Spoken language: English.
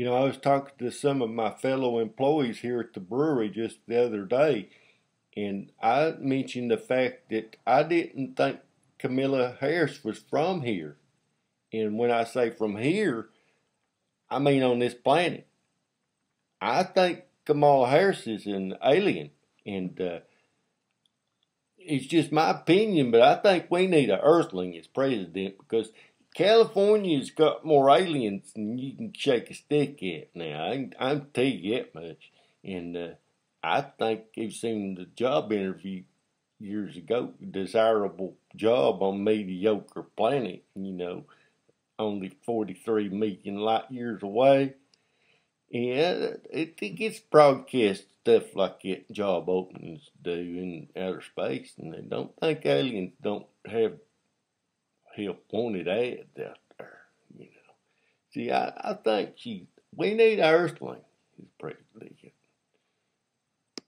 You know, I was talking to some of my fellow employees here at the brewery just the other day, and I mentioned the fact that I didn't think Camilla Harris was from here. And when I say from here, I mean on this planet. I think Kamala Harris is an alien, and uh, it's just my opinion, but I think we need an Earthling as president because California's got more aliens than you can shake a stick at now. I, can tell you that much. And uh, I think you've seen the job interview years ago, desirable job on mediocre planet, you know, only 43 million light years away. Yeah, it, it gets broadcast stuff like that job openings do in outer space, and they don't think aliens don't have help wanted ads out there, you know. See, I, I think she, we need Earthling, is president.